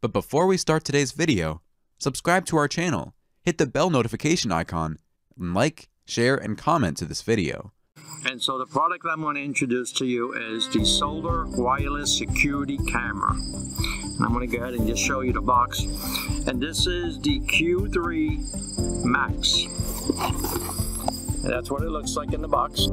But before we start today's video, subscribe to our channel, hit the bell notification icon, and like, share, and comment to this video. And so the product I'm going to introduce to you is the Solar Wireless Security Camera. And I'm going to go ahead and just show you the box. And this is the Q3 Max. And that's what it looks like in the box.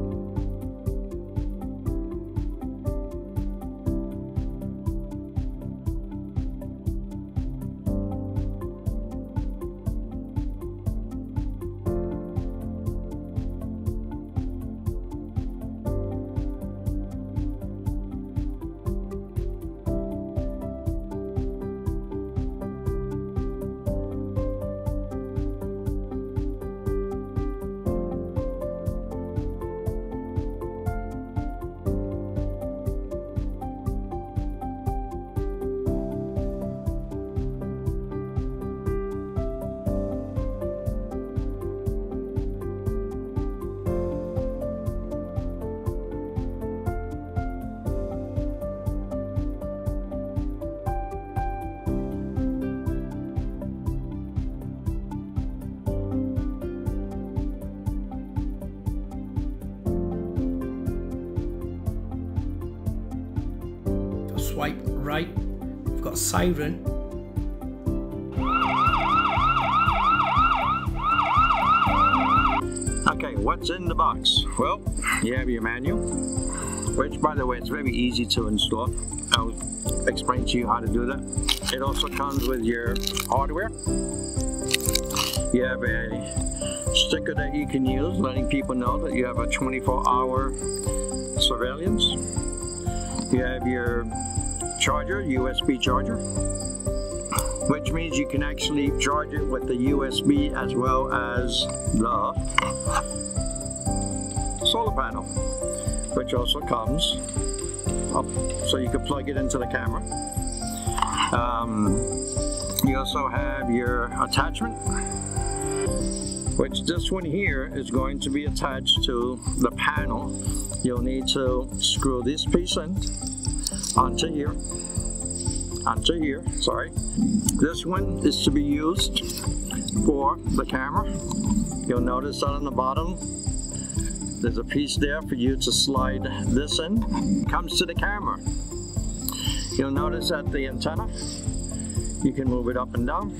Right. We've got a siren. Okay, what's in the box? Well, you have your manual, which by the way, it's very easy to install. I'll explain to you how to do that. It also comes with your hardware. You have a sticker that you can use, letting people know that you have a 24 hour surveillance. You have your charger, USB charger, which means you can actually charge it with the USB as well as the solar panel, which also comes up so you can plug it into the camera. Um, you also have your attachment, which this one here is going to be attached to the panel. You'll need to screw this piece in onto here. Onto here sorry. This one is to be used for the camera. You'll notice that on the bottom there's a piece there for you to slide this in. Comes to the camera. You'll notice that the antenna you can move it up and down.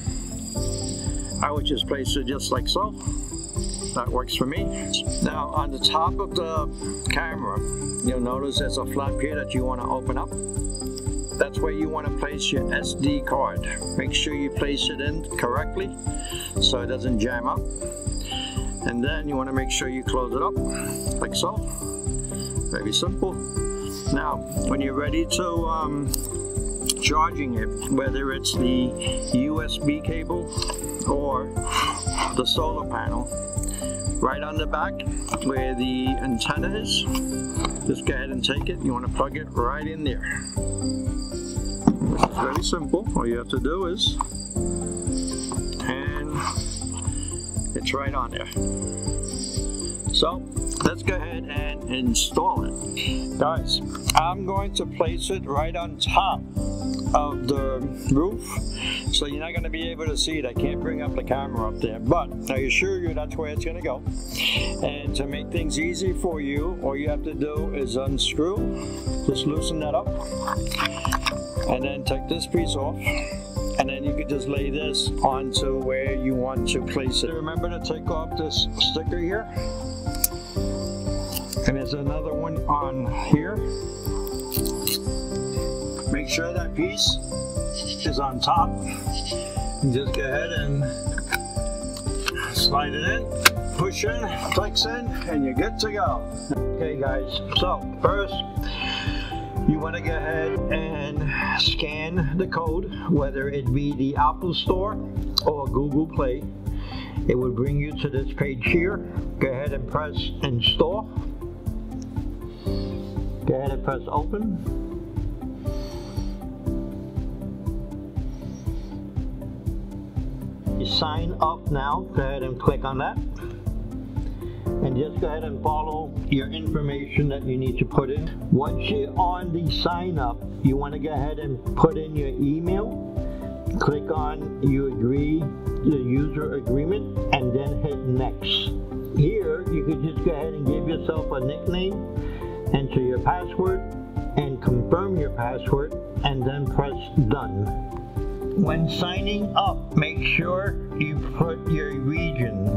I would just place it just like so that works for me now on the top of the camera you'll notice there's a flap here that you want to open up that's where you want to place your SD card. Make sure you place it in correctly so it doesn't jam up. And then you want to make sure you close it up like so. Very simple. Now, when you're ready to um, charging it, whether it's the USB cable or the solar panel, right on the back where the antenna is, just go ahead and take it. You want to plug it right in there. It's very simple. All you have to do is, and it's right on there. So let's go ahead and install it. Guys, I'm going to place it right on top of the roof so you're not going to be able to see it. I can't bring up the camera up there but I assure you that's where it's going to go and to make things easy for you all you have to do is unscrew just loosen that up and then take this piece off and then you can just lay this onto where you want to place it. Remember to take off this sticker here and there's another one on here. Make sure that piece is on top and just go ahead and slide it in, push in, flex in, and you're good to go. Okay guys, so first you want to go ahead and scan the code, whether it be the Apple Store or Google Play. It will bring you to this page here. Go ahead and press install. Go ahead and press open. Sign up now. Go ahead and click on that and just go ahead and follow your information that you need to put in. Once you're on the sign up, you want to go ahead and put in your email, click on you agree the user agreement and then hit next. Here you could just go ahead and give yourself a nickname, enter your password and confirm your password and then press done. When signing up, make sure you put your region.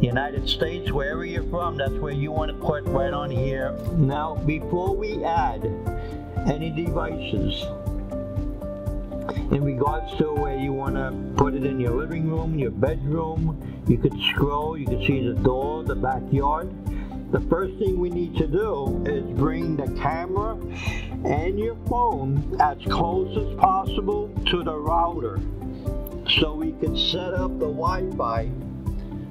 United States, wherever you're from, that's where you want to put right on here. Now, before we add any devices, in regards to where you want to put it in your living room, your bedroom, you could scroll, you can see the door, the backyard. The first thing we need to do is bring the camera and your phone as close as possible to the router so we can set up the Wi-Fi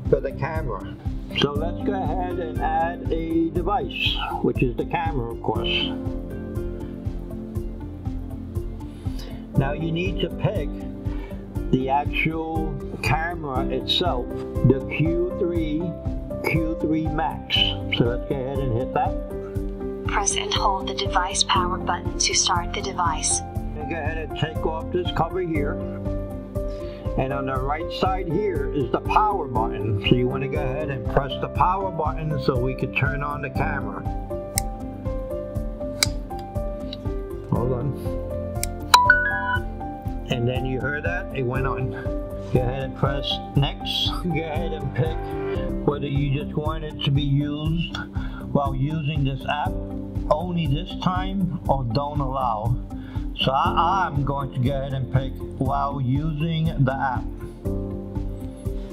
for the camera. So let's go ahead and add a device, which is the camera of course. Now you need to pick the actual camera itself, the Q3, Q3 Max. So let's go ahead and hit that. Press and hold the device power button to start the device. Go ahead and take off this cover here. And on the right side here is the power button. So you want to go ahead and press the power button so we can turn on the camera. Hold on. And then you heard that, it went on. Go ahead and press next. Go ahead and pick whether you just want it to be used while using this app only this time or don't allow. So I, am going to go ahead and pick while using the app.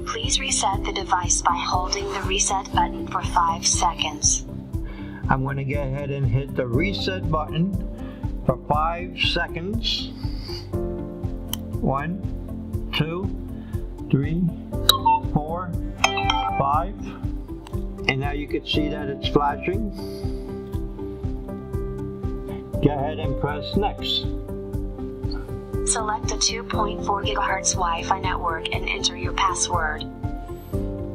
Please reset the device by holding the reset button for 5 seconds. I'm going to go ahead and hit the reset button for 5 seconds. One, two, three, four, five. Now you can see that it's flashing. Go ahead and press next. Select the 2.4 gigahertz Wi-Fi network and enter your password.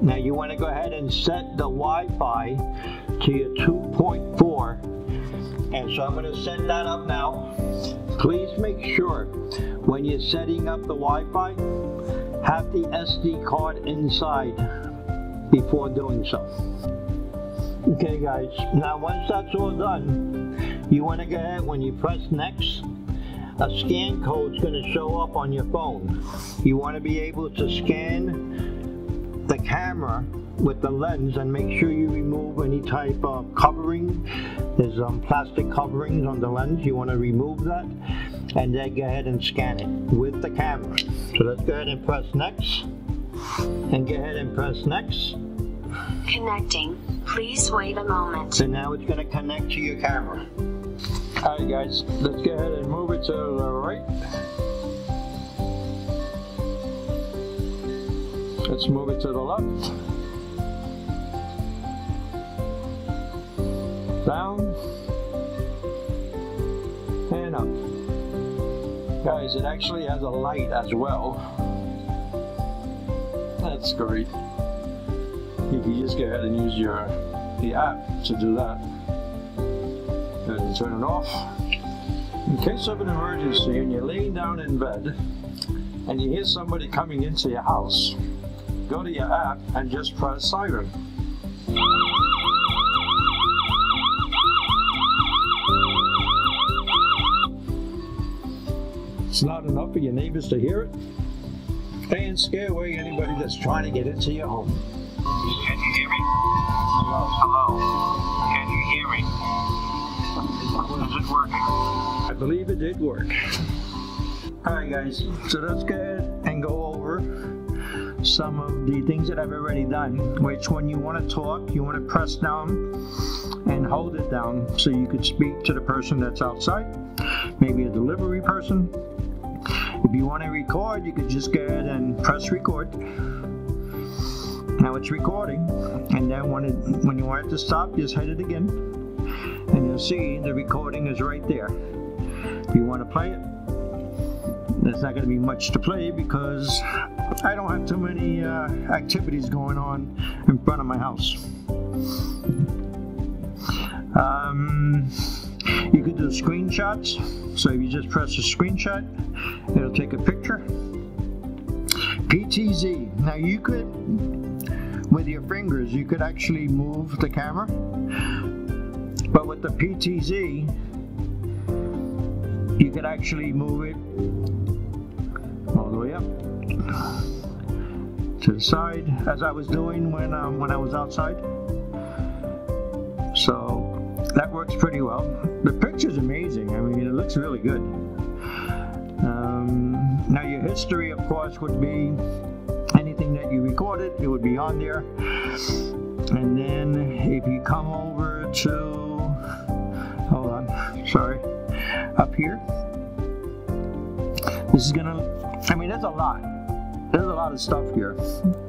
Now you want to go ahead and set the Wi-Fi to your 2.4. And so I'm going to set that up now. Please make sure when you're setting up the Wi-Fi, have the SD card inside before doing so. Okay guys, now once that's all done, you want to go ahead when you press next, a scan code is going to show up on your phone. You want to be able to scan the camera with the lens and make sure you remove any type of covering. There's um, plastic coverings on the lens. You want to remove that and then go ahead and scan it with the camera. So let's go ahead and press next and go ahead and press next. Connecting. Please wait a moment. So now it's going to connect to your camera. Alright guys, let's go ahead and move it to the right. Let's move it to the left. down and up. Guys, it actually has a light as well. That's great. You can just go ahead and use your the app to do that. And turn it off. In case of an emergency and you're laying down in bed and you hear somebody coming into your house, go to your app and just press siren. It's not enough for your neighbors to hear it and scare away anybody that's trying to get into your home. Can you hear me? Hello? Hello? Can you hear me? Is it working? I believe it did work. Alright guys, so let's go ahead and go over some of the things that I've already done. Which when you want to talk, you want to press down and hold it down so you could speak to the person that's outside, maybe a delivery person, if you want to record, you could just go ahead and press record. Now it's recording, and then when, it, when you want it to stop, just hit it again, and you'll see the recording is right there. If you want to play it, there's not going to be much to play because I don't have too many uh, activities going on in front of my house. Um, You could do screenshots. So if you just press a screenshot, it'll take a picture. PTZ. Now you could, with your fingers, you could actually move the camera. But with the PTZ, you could actually move it all the way up to the side, as I was doing when um, when I was outside. So that works pretty well. The picture's amazing. I mean, it looks really good. Um, now your history, of course, would be anything that you recorded. It would be on there. And then if you come over to, hold on, sorry, up here. This is gonna, I mean, there's a lot. There's a lot of stuff here,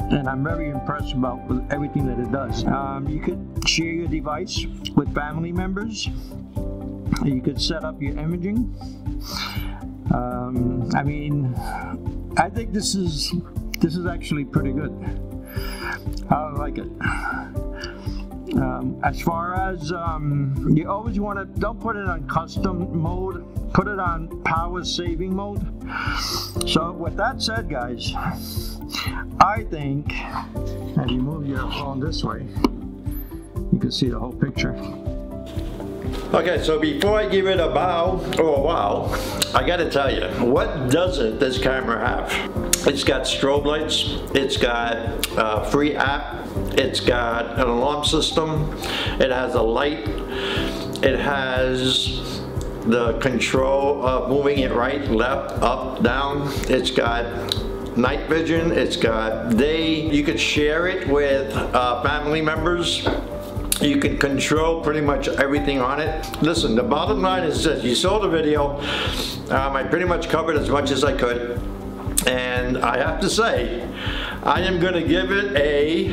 and I'm very impressed about everything that it does. Um, you could share your device with family members. You could set up your imaging. Um, I mean, I think this is this is actually pretty good. I like it. Um, as far as um, you always want to don't put it on custom mode put it on power saving mode so with that said guys I think if you move your phone this way you can see the whole picture Okay, so before I give it a bow or a wow, I gotta tell you, what doesn't this camera have? It's got strobe lights, it's got a free app, it's got an alarm system, it has a light, it has the control of moving it right, left, up, down. It's got night vision, it's got day. You could share it with uh, family members. You can control pretty much everything on it. Listen, the bottom line is this. You saw the video. Um, I pretty much covered as much as I could. And I have to say, I am going to give it a